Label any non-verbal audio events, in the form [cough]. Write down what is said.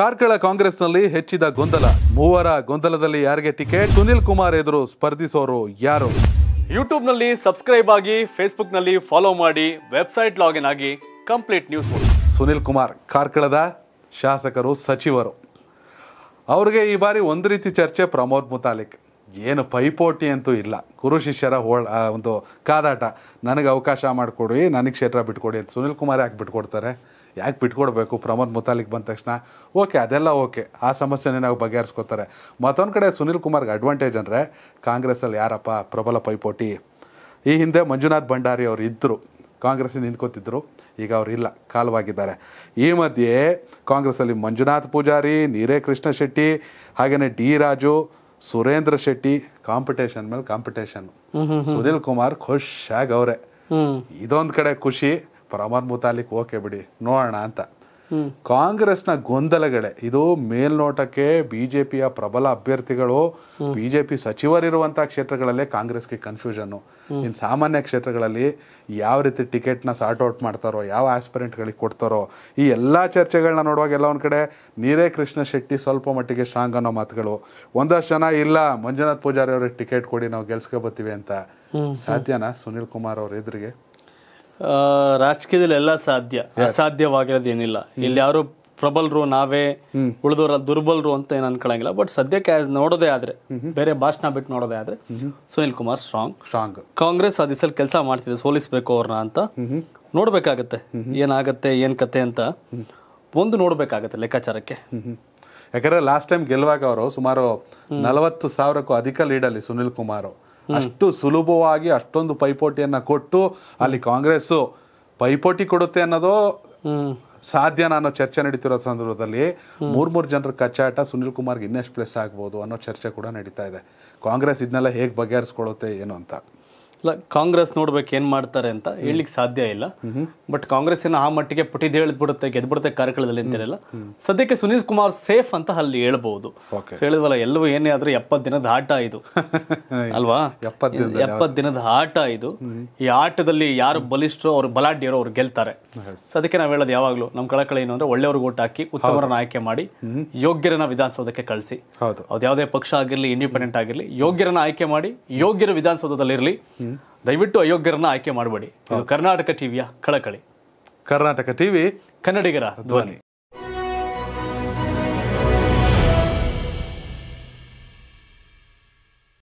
ಕಾರ್ಕಳ ಕಾಂಗ್ರೆಸ್ನಲ್ಲಿ ಹೆಚ್ಚಿದ ಗೊಂದಲ. ಮೂವರ ಗೊಂದಲದಲ್ಲಿ ಯಾರಿಗೆ ಟಿಕೆಟ್? ಸುನಿಲ್ ಕುಮಾರ್ ಎದುರು ಸ್ಪರ್ಧಿಸೋರು ಯಾರು? ಯೂಟ್ಯೂಬ್ನಲ್ಲಿ ಸಬ್ಸ್ಕ್ರೈಬ್ ಆಗಿ ಫೇಸ್ಬುಕ್ನಲ್ಲಿ ಫಾಲೋ ಮಾಡಿ ವೆಬ್ಸೈಟ್ ಲಾಗಿನ್ ಆಗಿ ಕಂಪ್ಲೀಟ್ ನ್ಯೂಸ್ ಸುನಿಲ್ ಕುಮಾರ್ ಕಾರ್ಕಳದ ಶಾಸಕರು ಸಚಿವರು. ಅವ್ರಿಗೆ ಈ ಬಾರಿ ಒಂದು ರೀತಿ ಚರ್ಚೆ ಪ್ರಮೋದ್ ಮುತಾಲಿಕ್. ಏನು ಪೈಪೋಟಿ ಅಂತೂ ಇಲ್ಲ. ಗುರು ಶಿಷ್ಯರ ಹೋಳ್ ಒಂದು ಕಾದಾಟ. ನನಗೆ ಅವಕಾಶ ಮಾಡಿಕೊಡಿ ನನಗೆ ಕ್ಷೇತ್ರ ಬಿಟ್ಕೊಡಿ ಅಂತ ಸುನಿಲ್ ಕುಮಾರ್ ಯಾಕೆ ಬಿಟ್ಕೊಡ್ತಾರೆ? ಯಾಕೆ ಬಿಟ್ಕೊಡ್ಬೇಕು? ಪ್ರಮೋದ್ ಮುತಾಲಿಕ್ ಬಂದ ತಕ್ಷಣ ಓಕೆ ಅದೆಲ್ಲ ಓಕೆ. ಆ ಸಮಸ್ಯೆನೇ ನಾವು ಬಗೆಹರಿಸ್ಕೋತಾರೆ. ಮತ್ತೊಂದು ಕಡೆ ಸುನಿಲ್ ಕುಮಾರ್ಗೆ ಅಡ್ವಾಂಟೇಜ್ ಅಂದರೆ ಕಾಂಗ್ರೆಸ್ಸಲ್ಲಿ ಯಾರಪ್ಪ? ಪ್ರಬಲ ಪೈಪೋಟಿ. ಈ ಹಿಂದೆ ಮಂಜುನಾಥ್ ಭಂಡಾರಿ ಅವರು ಇದ್ದರು ಕಾಂಗ್ರೆಸ್ ನಿಂತ್ಕೋತಿದ್ರು. ಈಗ ಅವ್ರು ಇಲ್ಲ. ಕಾಲವಾಗಿದ್ದಾರೆ. ಈ ಮಧ್ಯೆ ಕಾಂಗ್ರೆಸ್ಸಲ್ಲಿ ಮಂಜುನಾಥ್ ಪೂಜಾರಿ ನೀರೇ ಕೃಷ್ಣ ಶೆಟ್ಟಿ ಹಾಗೆಯೇ ಡಿ ರಾಜು ಸುರೇಂದ್ರ ಶೆಟ್ಟಿ ಕಾಂಪಿಟೇಷನ್ ಮೇಲೆ ಕಾಂಪಿಟೇಷನ್ ಸುನಿಲ್ ಕುಮಾರ್ ಖುಷಿಯಾಗಿ ಅವರೇ. ಇದೊಂದು ಕಡೆ ಖುಷಿ. ಪ್ರಮೋದ್ ಮುತಾಲಿಕ್ ಓಕೆ ಬಿಡಿ ನೋಡೋಣ ಅಂತ. ಕಾಂಗ್ರೆಸ್ನ ಗೊಂದಲಗಳೇ ಇದು ಮೇಲ್ನೋಟಕ್ಕೆ ಬಿಜೆಪಿಯ ಪ್ರಬಲ ಅಭ್ಯರ್ಥಿಗಳು ಬಿಜೆಪಿ ಸಚಿವರಿರುವಂತಹ ಕ್ಷೇತ್ರಗಳಲ್ಲೇ ಕಾಂಗ್ರೆಸ್ಗೆ ಕನ್ಫ್ಯೂಷನ್ ಇನ್ ಸಾಮಾನ್ಯ ಕ್ಷೇತ್ರಗಳಲ್ಲಿ ಯಾವ ರೀತಿ ಟಿಕೆಟ್ನ ಸಾರ್ಟ್ ಔಟ್ ಮಾಡ್ತಾರೋ ಯಾವ ಆಸ್ಪಿರೆಂಟ್ಗಳಿಗೆ ಕೊಡ್ತಾರೋ ಈ ಎಲ್ಲಾ ಚರ್ಚೆಗಳನ್ನ ನೋಡುವಾಗ ಎಲ್ಲ ಒಂದ್ ಕಡೆ ನೀರೇ ಕೃಷ್ಣ ಶೆಟ್ಟಿ ಸ್ವಲ್ಪ ಮಟ್ಟಿಗೆ ಸ್ಟ್ರಾಂಗ್ ಅನ್ನೋ ಮಾತುಗಳು. ಒಂದಷ್ಟು ಜನ ಇಲ್ಲ ಮಂಜುನಾಥ್ ಪೂಜಾರಿ ಅವ್ರಿಗೆ ಟಿಕೆಟ್ ಕೊಡಿ ನಾವು ಗೆಲ್ಸ್ಕೊ ಬರ್ತೀವಿ ಅಂತ ಸಾಧ್ಯನಾ ಸುನಿಲ್ ಕುಮಾರ್ ಅವ್ರ ಎದುರಿಗೆ? ರಾಜಕೀಯದಲ್ಲಿ ಎಲ್ಲ ಸಾಧ್ಯ. ಅಸಾಧ್ಯವಾಗಿರೋದು ಏನಿಲ್ಲ. ಇಲ್ಲಿ ಯಾರು ಪ್ರಬಲರು ನಾವೇ ಉಳಿದವರ ದುರ್ಬಲರು ಅಂತ ಏನು ಅನ್ಕೊಳಂಗಿಲ್ಲ. ಬಟ್ ಸದ್ಯಕ್ಕೆ ನೋಡೋದೇ ಆದ್ರೆ ಬೇರೆ ಭಾಷಣ ಬಿಟ್ಟು ನೋಡೋದೇ ಆದ್ರೆ ಸುನಿಲ್ ಕುಮಾರ್ ಸ್ಟ್ರಾಂಗ್ ಸ್ಟ್ರಾಂಗ್ ಕಾಂಗ್ರೆಸ್ ಆ ದಿಸಲ್ಲಿ ಕೆಲಸ ಮಾಡ್ತಿದೆ ಸೋಲಿಸ್ಬೇಕು ಅವ್ರನ್ನ ಅಂತ. ನೋಡ್ಬೇಕಾಗತ್ತೆ. ಏನಾಗತ್ತೆ ಏನ್ ಕತೆ ಅಂತ. ಒಂದು ನೋಡ್ಬೇಕಾಗತ್ತೆ ಲೆಕ್ಕಾಚಾರಕ್ಕೆ. ಯಾಕಂದ್ರೆ ಲಾಸ್ಟ್ ಟೈಮ್ ಗೆಲ್ಲುವಾಗ ಅವರು ಸುಮಾರು ನಲವತ್ತು ಸಾವಿರಕ್ಕೂ ಅಧಿಕ ಲೀಡಲ್ಲಿ ಸುನಿಲ್ ಕುಮಾರ್. ಅಷ್ಟು ಸುಲಭವಾಗಿ ಅಷ್ಟೊಂದು ಪೈಪೋಟಿಯನ್ನ ಕೊಟ್ಟು ಅಲ್ಲಿ ಕಾಂಗ್ರೆಸ್ ಪೈಪೋಟಿ ಕೊಡುತ್ತೆ ಅನ್ನೋದು ಸಾಧ್ಯ ಅನ್ನೋ ಚರ್ಚೆ ನಡೀತಿರೋ ಸಂದರ್ಭದಲ್ಲಿ ಮೂರ್ ಮೂರ್ ಜನರ ಕಚ್ಚಾಟ ಸುನಿಲ್ ಕುಮಾರ್ಗೆ ಇನ್ನೆಷ್ಟು ಪ್ಲೇಸ್ ಆಗ್ಬೋದು ಅನ್ನೋ ಚರ್ಚೆ ಕೂಡ ನಡೀತಾ ಇದೆ. ಕಾಂಗ್ರೆಸ್ ಇದನ್ನೆಲ್ಲ ಹೇಗೆ ಬಗೆಹರಿಸ್ಕೊಳ್ಳುತ್ತೆ ಏನು ಅಂತ. ಇಲ್ಲ ಕಾಂಗ್ರೆಸ್ ನೋಡ್ಬೇಕು ಏನ್ ಮಾಡ್ತಾರೆ ಅಂತ ಹೇಳಲಿಕ್ಕೆ ಸಾಧ್ಯ ಇಲ್ಲ. ಬಟ್ ಕಾಂಗ್ರೆಸ್ ಆ ಮಟ್ಟಿಗೆ ಪುಟಿದ್ ಹೇಳ್ಬಿಡುತ್ತೆ ಗೆದ್ಬಿಡುತ್ತೆ ಕಾರ್ಯಕ್ರಮದಲ್ಲಿ ಅಂತಿರಲ್ಲ ಸದ್ಯಕ್ಕೆ ಸುನೀಲ್ ಕುಮಾರ್ ಸೇಫ್ ಅಂತ ಅಲ್ಲಿ ಹೇಳ್ಬಹುದು. ಹೇಳಿದ್ವಲ್ಲ ಎಲ್ಲವೂ ಏನೇ ಆದ್ರೂ ಎಪ್ಪತ್ ದಿನದ ಆಟ ಇದು. [laughs] ಅಲ್ವಾ? ಎಪ್ಪತ್ತು ಎಪ್ಪತ್ ದಿನದ ಆಟ ಇದು. ಈ ಆಟದಲ್ಲಿ ಯಾರು ಬಲಿಷ್ಠರು ಅವ್ರು ಬಲಾಢ್ಯರು ಅವ್ರು ಗೆಲ್ತಾರೆ. ಸದ್ಯಕ್ಕೆ ಅದಕ್ಕೆ ನಾವ್ ಹೇಳೋದು ಯಾವಾಗ್ಲೂ ನಮ್ ಕಳಕಳಿ ಏನು ಅಂದ್ರೆ ಒಳ್ಳೆಯವ್ರಿಗೆ ಓಟ್ ಹಾಕಿ ಉತ್ತಮರನ್ನ ಆಯ್ಕೆ ಮಾಡಿ ಯೋಗ್ಯರನ್ನ ವಿಧಾನಸೌಧಕ್ಕೆ ಕಳಿಸಿ. ಅದು ಯಾವುದೇ ಪಕ್ಷ ಆಗಿರ್ಲಿ ಇಂಡಿಪೆಂಡೆಂಟ್ ಆಗಿರ್ಲಿ ಯೋಗ್ಯರನ್ನ ಆಯ್ಕೆ ಮಾಡಿ ಯೋಗ್ಯರ ವಿಧಾನಸೌಧದಲ್ಲಿ ಇರಲಿ ದಯವಿಟ್ಟು ಅಯೋಗ್ಯರನ್ನ ಆಯ್ಕೆ ಮಾಡಬೇಡಿ. ಕರ್ನಾಟಕ ಟಿವಿಯ ಕಳಕಳಿ. ಕರ್ನಾಟಕ ಟಿವಿ ಕನ್ನಡಿಗರ ಧ್ವನಿ.